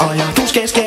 Og jeg husker skal